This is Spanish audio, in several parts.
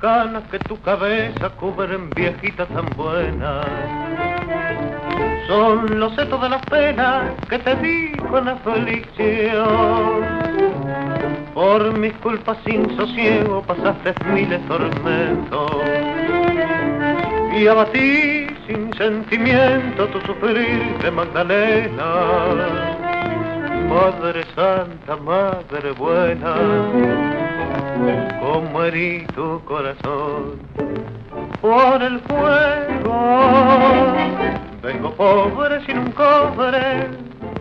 canas que tu cabeza cubren viejita tan buena. Son los setos de las penas que te di con aflicción. Por mis culpas sin sosiego pasaste miles tormentos y abatí sin sentimiento tu sufrir de Magdalena. Madre Santa, Madre Buena, como herí tu corazón. Por el fuego. Vengo pobre sin un cobre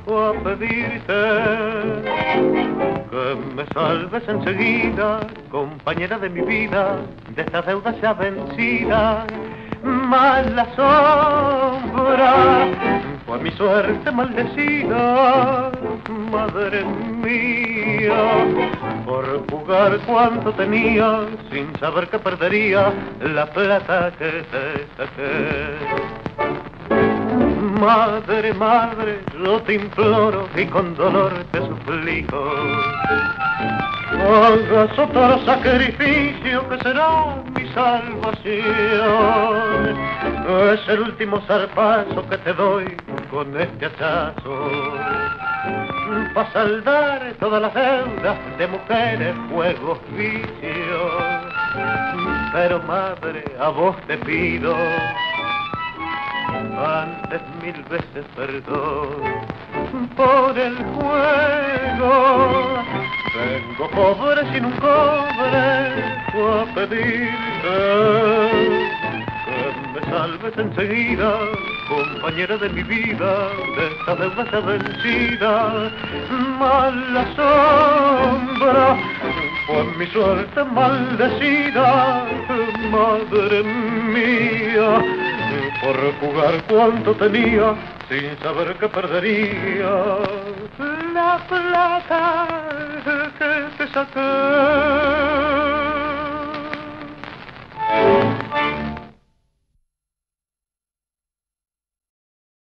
a pedirte que me salves enseguida, compañera de mi vida, de esta deuda ya vencida. Mala sombra fue mi suerte maldecida, madre mía, por jugar cuanto tenía, sin saber que perdería la plata que te saqué. Madre, madre, yo te imploro y con dolor te suplico hagas otro sacrificio que será mi salvación. Es el último zarpazo que te doy con este hachazo. Para saldar todas las deudas de mujeres, juegos, vicios. Pero madre, a vos te pido antes mil veces perdón por el juego. Vengo pobre sin un cobre a pedirte que me salves enseguida, compañera de mi vida, de esta deuda vencida. Mala sombra fue mi suerte maldecida, madre mía por jugar cuanto tenía sin saber que perdería la plata que te saqué.